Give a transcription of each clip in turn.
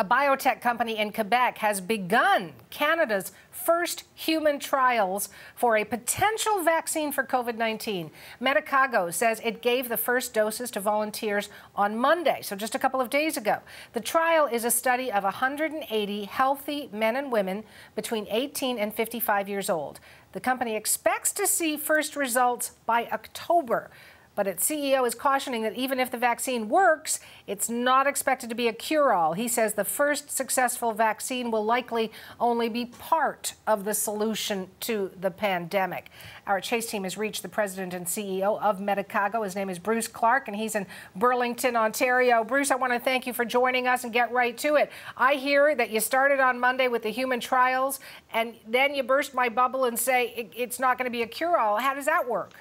A biotech company in Quebec has begun Canada's first human trials for a potential vaccine for COVID 19. Medicago says it gave the first doses to volunteers on Monday, so just a couple of days ago. The trial is a study of 180 healthy men and women between 18 and 55 years old. The company expects to see first results by October. But its CEO is cautioning that even if the vaccine works, it's not expected to be a cure all. He says the first successful vaccine will likely only be part of the solution to the pandemic. Our Chase team has reached the president and CEO of Medicago. His name is Bruce Clark, and he's in Burlington, Ontario. Bruce, I want to thank you for joining us and get right to it. I hear that you started on Monday with the human trials, and then you burst my bubble and say it's not going to be a cure all. How does that work?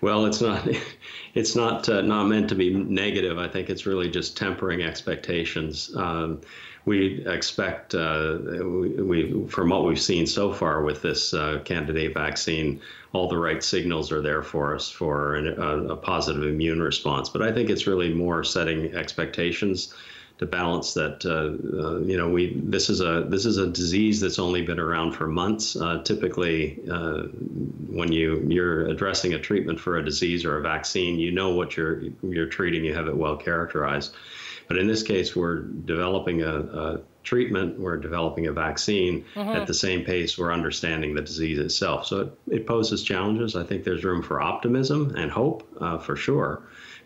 Well, it's not. It's not uh, not meant to be negative. I think it's really just tempering expectations. Um, we expect, uh, we, we, from what we've seen so far with this uh, candidate vaccine, all the right signals are there for us for an, a, a positive immune response. But I think it's really more setting expectations to balance that. Uh, uh, you know, we this is a this is a disease that's only been around for months. Uh, typically, uh, when you you're addressing a treatment for a disease or a vaccine, you know what you're you're treating. You have it well characterized. But in this case, we're developing a, a treatment, we're developing a vaccine mm-hmm. at the same pace we're understanding the disease itself. So it, it, poses challenges. I think there's room for optimism and hope uh, for sure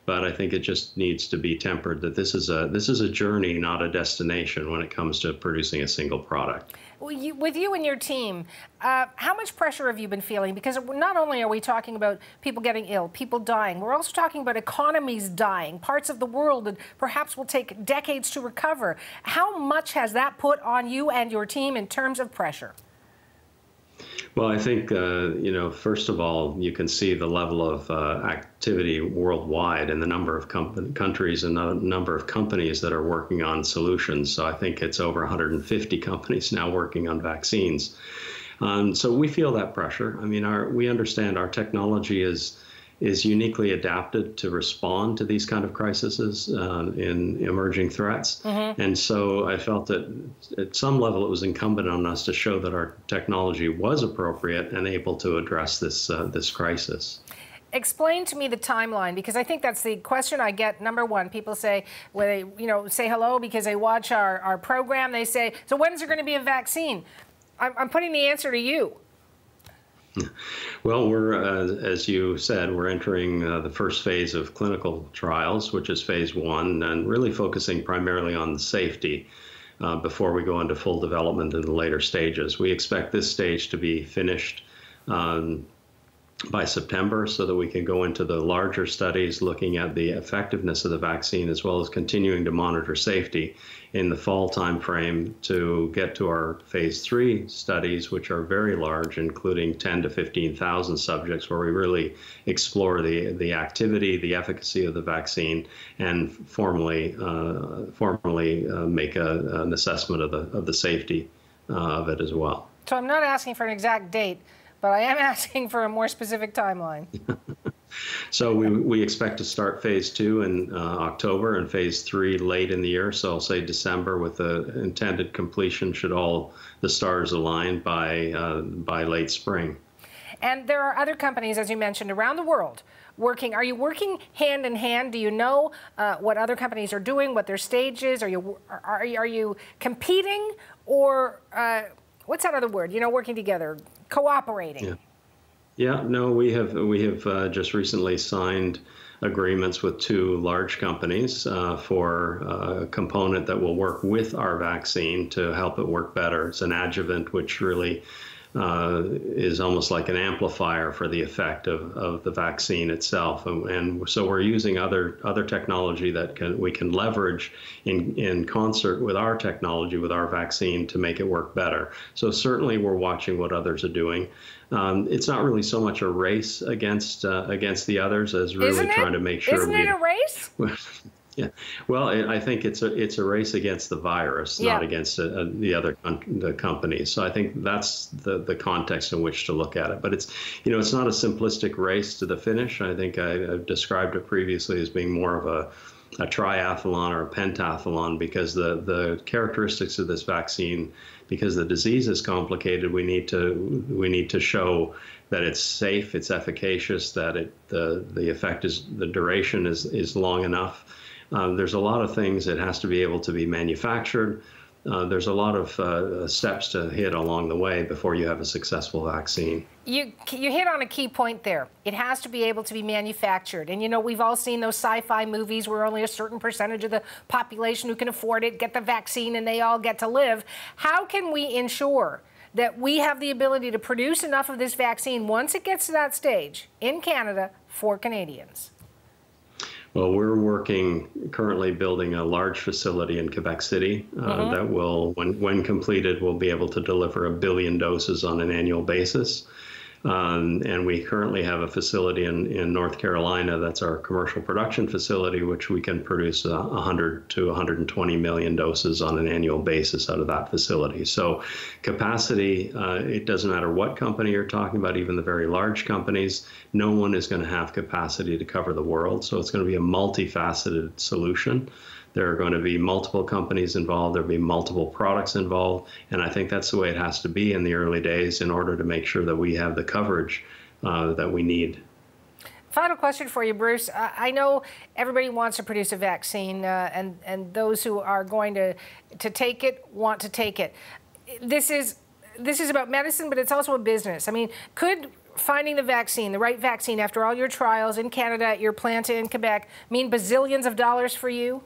but I think it just needs to be tempered that this is a this is a journey, not a destination, when it comes to producing a single product. Well, you, with you and your team, uh, how much pressure have you been feeling? Because not only are we talking about people getting ill, people dying, we're also talking about economies dying, parts of the world that perhaps will take decades to recover. How much has that put on you and your team in terms of pressure? Well, I think, uh, you know, first of all, you can see the level of uh, activity worldwide and the number of com- countries and the number of companies that are working on solutions. So I think it's over 150 companies now working on vaccines. Um, so we feel that pressure. I mean, our, we understand our technology is is uniquely adapted to respond to these kind of crises uh, in emerging threats. Mm-hmm. And so I felt that at some level it was incumbent on us to show that our technology was appropriate and able to address this uh, this crisis. Explain to me the timeline because I think that's the question I get. Number one, people say when they you know say hello because they watch our, our program. They say, "So when's there going to be a vaccine?" I'm, I'm putting the answer to you. Well, we're, uh, as you said, we're entering uh, the first phase of clinical trials, which is phase one, and really focusing primarily on the safety uh, before we go into full development in the later stages. We expect this stage to be finished um, by September so that we can go into the larger studies looking at the effectiveness of the vaccine as well as continuing to monitor safety in the fall timeframe to get to our phase three studies, which are very large, including 10 to 15,000 subjects, where we really explore the, the activity, the efficacy of the vaccine, and formally, uh, formally uh, make a, an assessment of the, of the safety uh, of it as well. So I'm not asking for an exact date but I am asking for a more specific timeline. so we, we expect to start phase two in uh, October and phase three late in the year. So I'll say December with the intended completion should all the stars align by, uh, by late spring. And there are other companies, as you mentioned, around the world working. Are you working hand in hand? Do you know uh, what other companies are doing, what their stage is? Are you, are, are you competing or uh, what's that other word? You know, working together, cooperating. Yeah. Yeah, no, we have we have uh, just recently signed agreements with two large companies uh, for uh, a component that will work with our vaccine to help it work better. It's an adjuvant which really uh, is almost like an amplifier for the effect of, of the vaccine itself. And, and, so we're using other other technology that can we can leverage in, in concert with our technology, with our vaccine to make it work better. So certainly we're watching what others are doing. Um, it's not really so much a race against uh, against the others as really trying to make sure Isn't we. Isn't it a race? Yeah, well, I think it's a it's a race against the virus, yeah. not against uh, uh the other the companies. So I think that's the the context in which to look at it. But it's you know it's not a simplistic race to the finish. I think I, have described it previously as being more of a a triathlon or a pentathlon because the, the characteristics of this vaccine, because the disease is complicated, we need to we need to show that it's safe, it's efficacious, that it the the effect is the duration is is long enough. Uh, there's a lot of things that has to be able to be manufactured. Uh, there's a lot of uh, steps to hit along the way before you have a successful vaccine. You, you hit on a key point there. It has to be able to be manufactured. And you know, we've all seen those sci fi movies where only a certain percentage of the population who can afford it get the vaccine and they all get to live. How can we ensure? That we have the ability to produce enough of this vaccine once it gets to that stage in Canada for Canadians. Well, we're working currently building a large facility in Quebec City uh, mm-hmm. that will, when, when completed, will be able to deliver a billion doses on an annual basis. Um, and we currently have a facility in, in North Carolina that's our commercial production facility, which we can produce uh, 100 to 120 million doses on an annual basis out of that facility. So, capacity, uh, it doesn't matter what company you're talking about, even the very large companies, no one is going to have capacity to cover the world. So, it's going to be a multifaceted solution. There are going to be multiple companies involved. There'll be multiple products involved. And I think that's the way it has to be in the early days in order to make sure that we have the coverage uh, that we need. Final question for you, Bruce. I know everybody wants to produce a vaccine, uh, and and those who are going to to take it want to take it. This is this is about medicine, but it's also a business. I mean, could finding the vaccine, the right vaccine, after all your trials in Canada, at your plant in Quebec, mean bazillions of dollars for you?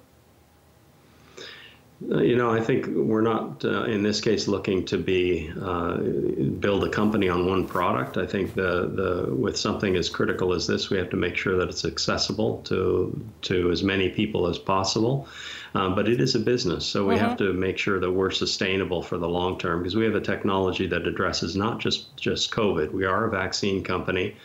Uh, you know, I think we're not uh, in this case looking to be uh, build a company on one product. I think the the with something as critical as this, we have to make sure that it's accessible to to as many people as possible. Um, but it is a business, so we have mm-hmm. to make sure that we're sustainable for the long term because we have a technology that addresses not just just COVID. We are a vaccine company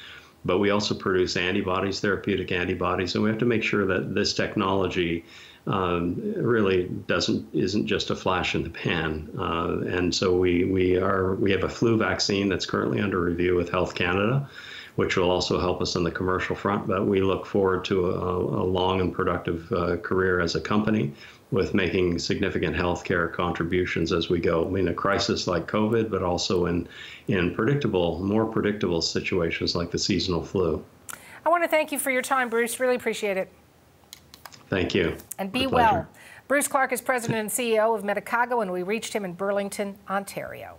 but we also produce antibodies, therapeutic antibodies, and we have to make sure that this technology um, really doesn't isn't just a flash in the pan. Uh, and so we we are we have a flu vaccine that's currently under review with Health Canada, which will also help us on the commercial front. But we look forward to a, a long and productive uh, career as a company with making significant healthcare contributions as we go in a crisis like COVID, but also in in predictable, more predictable situations like the seasonal flu. I want to thank you for your time, Bruce. Really appreciate it. Thank you. And be well. Bruce Clark is president and CEO of Medicago, and we reached him in Burlington, Ontario.